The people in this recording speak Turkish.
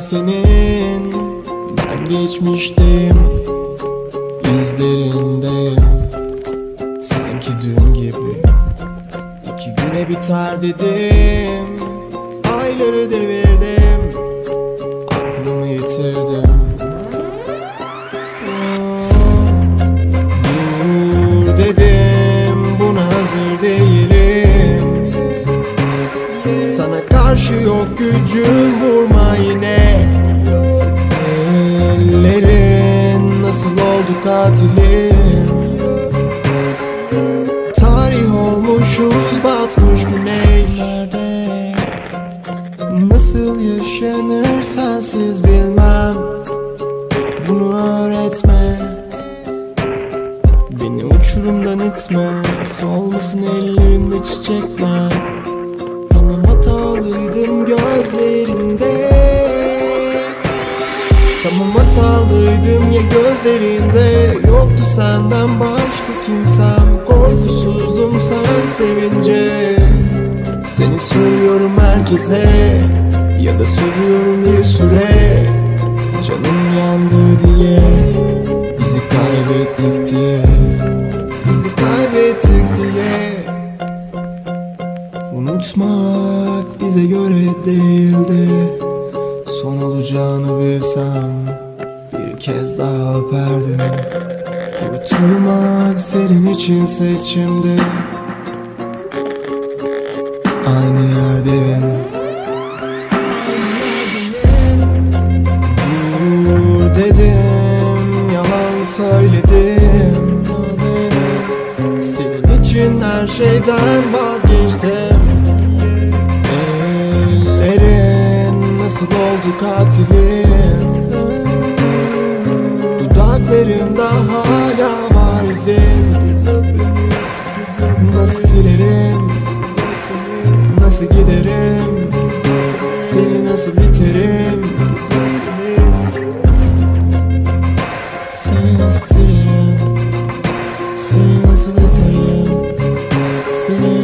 senin. Ben geçmişteyim izlerindeyim. Sanki dün gibi iki güne biter dedim karşı yok gücüm vurma yine. Ellerin nasıl oldu katilim Tarih olmuşuz batmış güneşlerde Nasıl yaşanır sensiz bilmem. Bunu öğretme. Beni uçurumdan itme. Solmasın ellerinde çiçekler gözlerinde. Tamam hatalıydım ya gözlerinde. Yoktu senden başka kimsem. Korkusuzdum sen sevince. Seni soruyorum herkese. Ya da soruyorum bir süre. Canım yandı diye. Bizi kaybettik diye Unutmak bize göre değildi. Son olacağını bilsem Bir kez daha öperdim. Kurtulmak senin için seçimdi. Aynı yerdeyim Dur dedim Yalan söyledim. Senin için her şeyden vazgeçtim Kalplerimde hala var zil Nasıl silerim Nasıl giderim? Seni nasıl biterim Seni nasıl silerim Seni nasıl biterim Seni